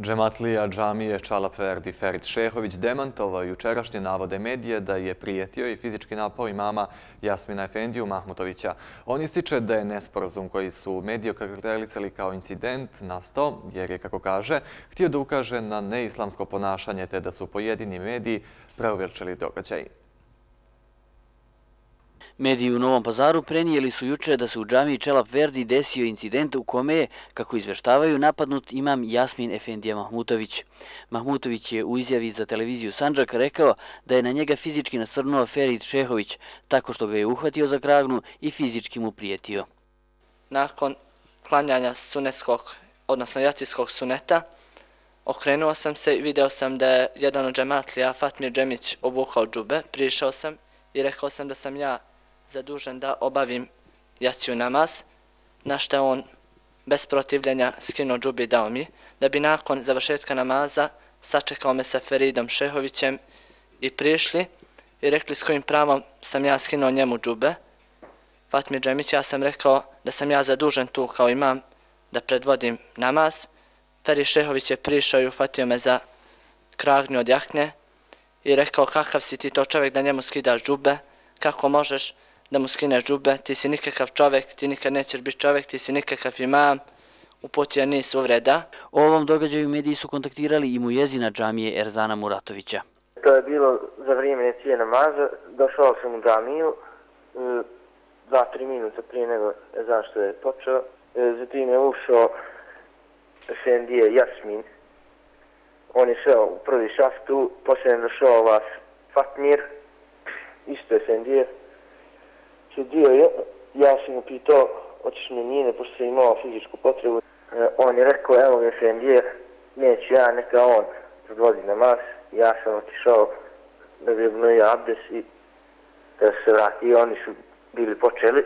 Džematlija džamije Čalaferdi Ferit Šehović demantovao jučerašnje navode medije da je prijetio i fizički napao imama Jasmina Efendiju Mahmutovića. On ističe da je nesporazum koji su medije okarakterisali kao incident nastao, jer je, kako kaže, htio da ukaže na neislamsko ponašanje te da su pojedini mediji preuveličili događaj. Mediji u Novom pazaru prenijeli su juče da se u džamiji Čelap Verdi desio incident u kome je, kako izveštavaju, napadnut imam Jasmin Efendija Mahmutović. Mahmutović je u izjavi za televiziju Sanđak rekao da je na njega fizički nasrnuo Ferid Šehović, tako što ga je uhvatio za kragnu i fizički mu prijetio. Nakon klanjanja sunetskog, odnosno jacijskog suneta, okrenuo sam se i video sam da je jedan od džematlija, Fatmir Džemić, obukao džube. Prišao sam i rekao sam da sam ja zadužen da obavim jaciju namaz, na što on bez protivljenja skinuo džubi dao mi, da bi nakon završetka namaza sačekao me sa Feridom Šehovićem i prišli i rekli s kojim pravom sam ja skinuo njemu džube. Fatmi Džemić, ja sam rekao da sam ja zadužen tu kao imam da predvodim namaz. Feri Šehović je prišao i ufatio me za kragnju od jakne i rekao kakav si ti to čovjek da njemu skidaš džube, kako možeš da mu skineš džube, ti si nikakav čovjek, ti nikad nećeš biti čovjek, ti si nikakav imam, uputio niz uvreda. O ovom događaju mediji su kontaktirali i mu jezina džamije Erzana Muratovića. To je bilo za vrijeme necije namaza, došao sam u džamiju, e, dva, tri minuta prije nego znam što je počeo. E, zatim je ušao Efendije Jasmin, on je šao u prvi šast tu, poslije je došao vas Fatmir, isto Efendije, dio je, ja sam mu pitao, hoćeš mi njene, pošto sam imao fizičku potrebu. E, on je rekao, evo ga Efendije, neću ja, neka on predvodi namaz. Ja sam otišao da bi obnovio abdes i da se vrati. Oni su bili počeli.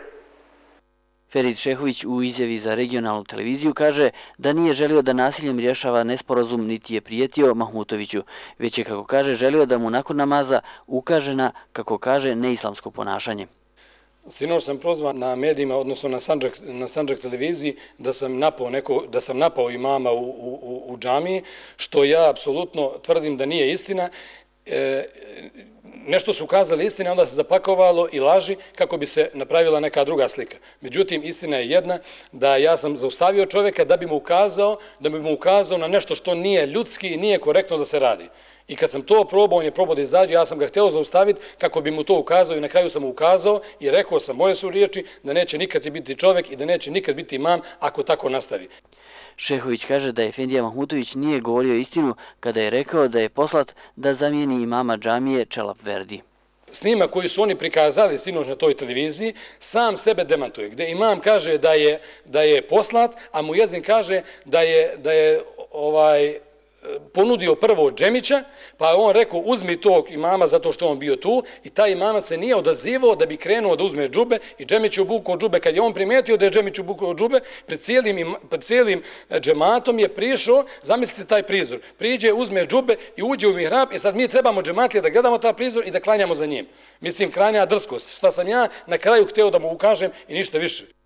Ferid Šehović u izjavi za regionalnu televiziju kaže da nije želio da nasiljem rješava nesporazum niti je prijetio Mahmutoviću, već je, kako kaže, želio da mu nakon namaza ukaže na, kako kaže, neislamsko ponašanje. Sinoć sam prozvan na medijima, odnosno na Sanđak, na Sanđak televiziji, da sam napao, neko, da sam napao imama u, u, u džamiji, što ja apsolutno tvrdim da nije istina. E, nešto su ukazali istine, onda se zapakovalo i laži kako bi se napravila neka druga slika. Međutim, istina je jedna, da ja sam zaustavio čovjeka da bi mu ukazao, da bi mu ukazao na nešto što nije ljudski i nije korektno da se radi. I kad sam to probao, on je probao da izađe, ja sam ga htio zaustaviti kako bi mu to ukazao i na kraju sam mu ukazao i rekao sam moje su riječi da neće nikad biti čovek i da neće nikad biti imam ako tako nastavi. Šehović kaže da Efendija Mahmutović nije govorio istinu kada je rekao da je poslat da zamijeni imama džamije Čelap Verdi. Snima koji su oni prikazali sinoć na toj televiziji, sam sebe demantuje, gde imam kaže da je, da je poslat, a mu jezin kaže da je, da je ovaj, ponudio prvo Džemića, pa je on rekao uzmi tog imama zato što on bio tu i taj imama se nije odazivao da bi krenuo da uzme džube i Džemić je obukao džube. Kad je on primetio da je Džemić obukao džube, pred cijelim, pred cijelim e, džematom je prišao, zamislite taj prizor, priđe, uzme džube i uđe u mihrab i sad mi trebamo džematlije da gledamo ta prizor i da klanjamo za njim. Mislim, kranja drskost. Šta sam ja na kraju hteo da mu ukažem i ništa više.